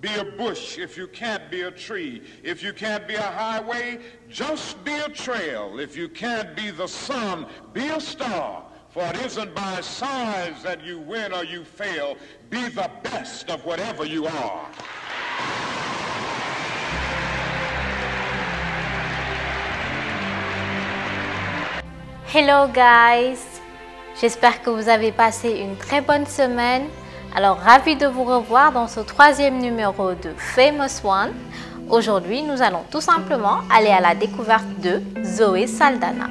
be a bush if you can't be a tree. If you can't be a highway, just be a trail. If you can't be the sun, be a star. For it isn't by size that you win or you fail. Be the best of whatever you are. Hello guys, j'espère que vous avez passé une très bonne semaine. Alors ravi de vous revoir dans ce troisième numéro de Famous One. Aujourd'hui, nous allons tout simplement aller à la découverte de Zoé Saldana.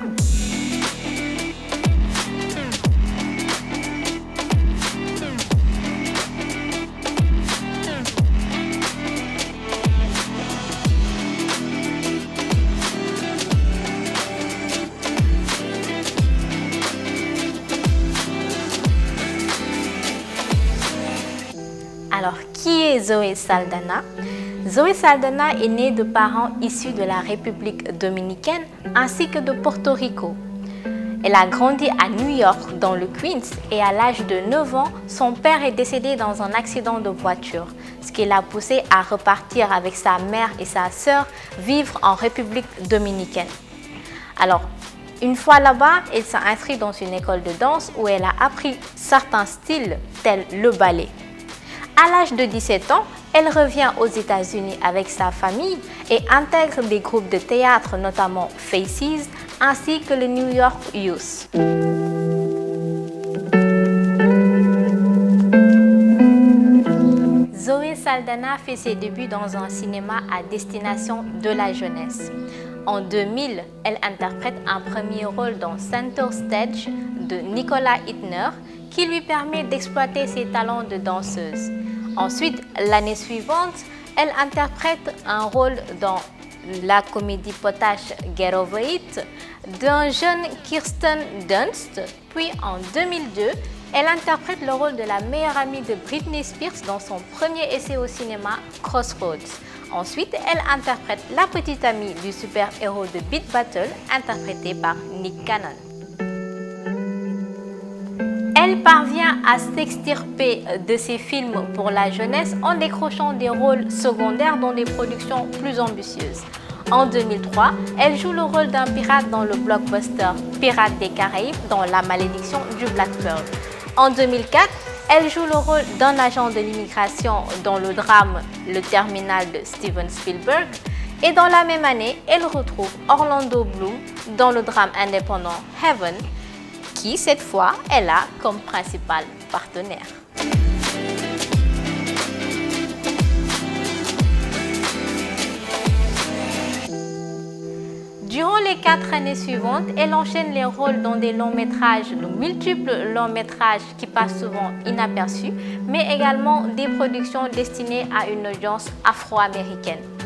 Alors, qui est Zoé Saldana? Zoé Saldana est née de parents issus de la République dominicaine ainsi que de Porto Rico. Elle a grandi à New York, dans le Queens, et à l'âge de 9 ans, son père est décédé dans un accident de voiture, ce qui l'a poussée à repartir avec sa mère et sa sœur vivre en République dominicaine. Alors, une fois là-bas, elle s'est inscrite dans une école de danse où elle a appris certains styles tels le ballet. À l'âge de 17 ans, elle revient aux États-Unis avec sa famille et intègre des groupes de théâtre, notamment Faces, ainsi que le New York Youth. Zoé Saldana fait ses débuts dans un cinéma à destination de la jeunesse. En 2000, elle interprète un premier rôle dans Center Stage de Nicolas Hittner qui lui permet d'exploiter ses talents de danseuse. Ensuite, l'année suivante, elle interprète un rôle dans la comédie potache Get Over It d'un jeune Kirsten Dunst. Puis en 2002, elle interprète le rôle de la meilleure amie de Britney Spears dans son premier essai au cinéma Crossroads. Ensuite, elle interprète la petite amie du super-héros de Beat Battle, interprété par Nick Cannon. Elle parvient à s'extirper de ses films pour la jeunesse en décrochant des rôles secondaires dans des productions plus ambitieuses. En 2003, elle joue le rôle d'un pirate dans le blockbuster Pirates des Caraïbes dans La malédiction du Black Pearl. En 2004, elle joue le rôle d'un agent de l'immigration dans le drame Le Terminal de Steven Spielberg. Et dans la même année, elle retrouve Orlando Bloom dans le drame indépendant Heaven, qui cette fois, elle a comme principal partenaire. Durant les quatre années suivantes, elle enchaîne les rôles dans des longs métrages, de multiples longs métrages qui passent souvent inaperçus, mais également des productions destinées à une audience afro-américaine.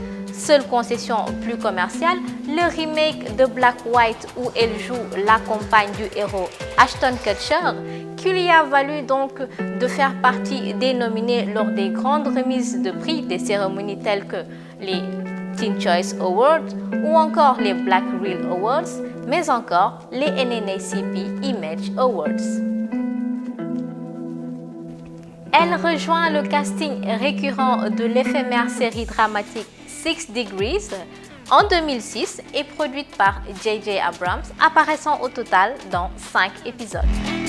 Seule concession plus commerciale, le remake de Black White où elle joue la compagne du héros Ashton Kutcher, qui lui a valu donc de faire partie des nominés lors des grandes remises de prix des cérémonies telles que les Teen Choice Awards ou encore les Black Reel Awards, mais encore les NNACP Image Awards. Elle rejoint le casting récurrent de l'éphémère série dramatique Six Degrees en 2006 et produite par J.J. Abrams, apparaissant au total dans 5 épisodes.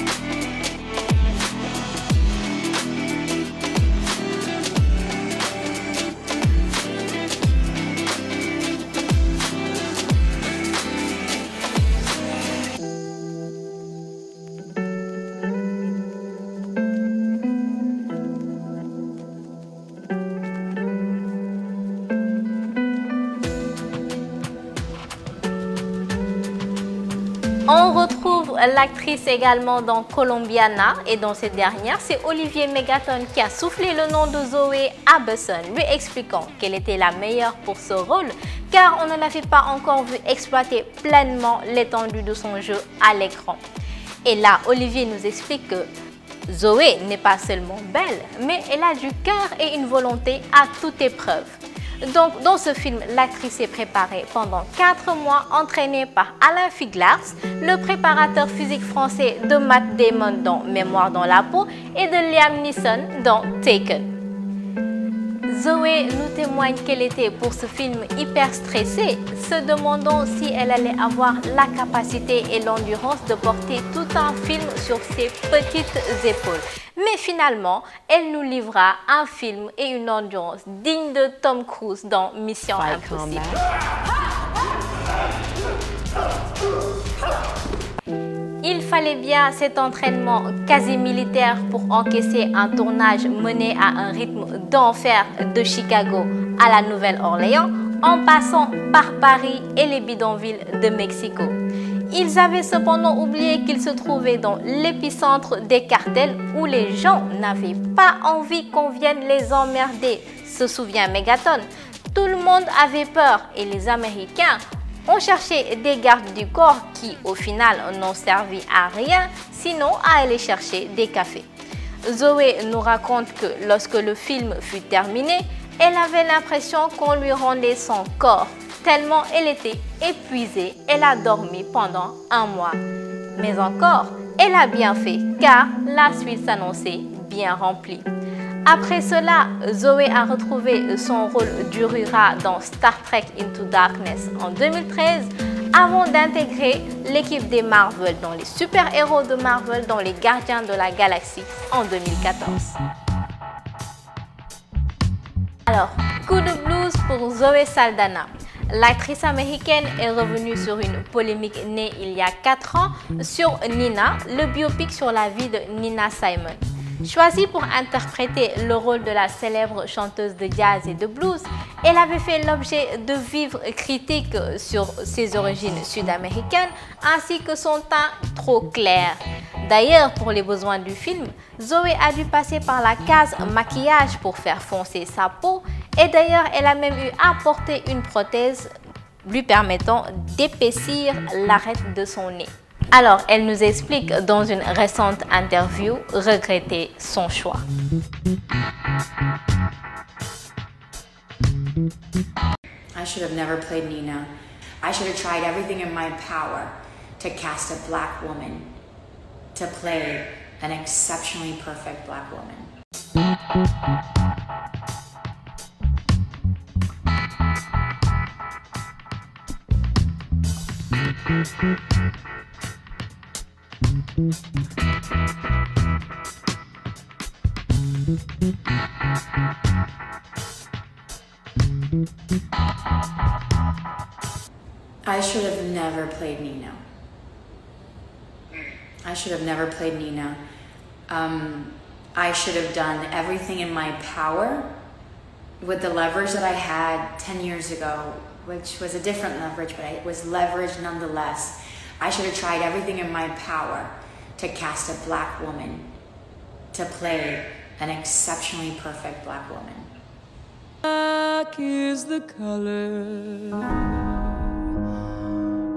L'actrice également dans Colombiana et dans cette dernière, c'est Olivier Megaton qui a soufflé le nom de Zoé à Besson, lui expliquant qu'elle était la meilleure pour ce rôle car on ne l'avait pas encore vu exploiter pleinement l'étendue de son jeu à l'écran. Et là, Olivier nous explique que Zoé n'est pas seulement belle, mais elle a du cœur et une volonté à toute épreuve. Donc, dans ce film, l'actrice est préparée pendant 4 mois, entraînée par Alain Figlars, le préparateur physique français de Matt Damon dans Mémoire dans la peau et de Liam Neeson dans Taken. Zoé nous témoigne qu'elle était pour ce film hyper stressée, se demandant si elle allait avoir la capacité et l'endurance de porter tout un film sur ses petites épaules. Mais finalement, elle nous livra un film et une endurance digne de Tom Cruise dans Mission Impossible. Il fallait bien cet entraînement quasi militaire pour encaisser un tournage mené à un rythme d'enfer de Chicago à la Nouvelle-Orléans en passant par Paris et les bidonvilles de Mexico. Ils avaient cependant oublié qu'ils se trouvaient dans l'épicentre des cartels où les gens n'avaient pas envie qu'on vienne les emmerder, se souvient Megaton. Tout le monde avait peur et les Américains on cherchait des gardes du corps qui, au final, n'ont servi à rien, sinon à aller chercher des cafés. Zoé nous raconte que lorsque le film fut terminé, elle avait l'impression qu'on lui rendait son corps, tellement elle était épuisée. Elle a dormi pendant un mois. Mais encore, elle a bien fait, car la suite s'annonçait bien remplie. Après cela, Zoé a retrouvé son rôle d'Urura dans Star Trek Into Darkness en 2013 avant d'intégrer l'équipe des Marvel dans les super-héros de Marvel dans les Gardiens de la Galaxie en 2014. Alors, coup de blues pour Zoé Saldana. L'actrice américaine est revenue sur une polémique née il y a 4 ans sur Nina, le biopic sur la vie de Nina Simon. Choisie pour interpréter le rôle de la célèbre chanteuse de jazz et de blues, elle avait fait l'objet de vives critiques sur ses origines sud-américaines ainsi que son teint trop clair. D'ailleurs, pour les besoins du film, Zoé a dû passer par la case maquillage pour faire foncer sa peau et d'ailleurs, elle a même eu à porter une prothèse lui permettant d'épaissir l'arête de son nez. Alors, elle nous explique dans une récente interview regretter son choix. I should have never played Nina. I should have tried everything in my power to cast a black woman to play an exceptionally perfect black woman. I should have never played Nina. I should have never played Nina. Um, I should have done everything in my power with the leverage that I had 10 years ago, which was a different leverage, but it was leverage nonetheless. I should have tried everything in my power to cast a black woman to play an exceptionally perfect black woman. Black is the color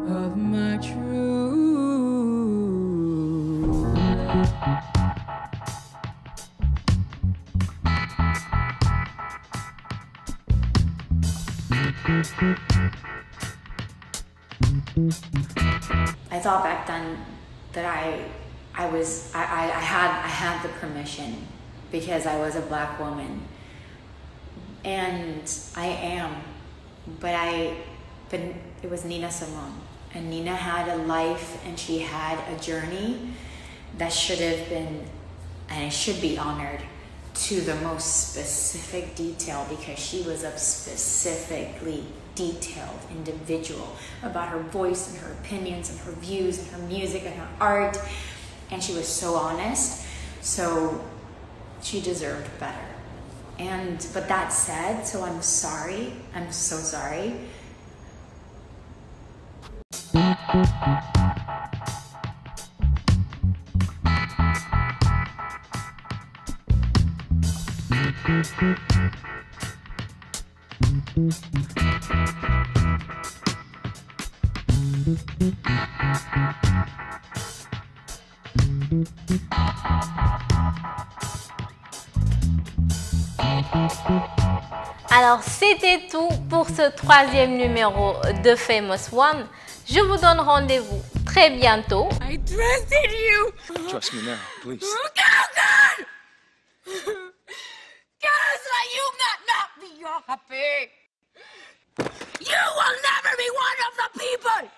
of my true I thought back then that I I was I, I, I had I had the permission because I was a black woman. And I am. But I but it was Nina Simone. And Nina had a life and she had a journey that should have been and it should be honored to the most specific detail because she was a specifically detailed individual about her voice and her opinions and her views and her music and her art. And she was so honest. So she deserved better. And, but that said, so I'm sorry. I'm so sorry. Alors, c'était tout pour ce troisième numéro de Famous One. Je vous donne rendez-vous très bientôt. I trusted you. Trust me now, please. Oh, Because like you not not be your happy. You will never be one of the people.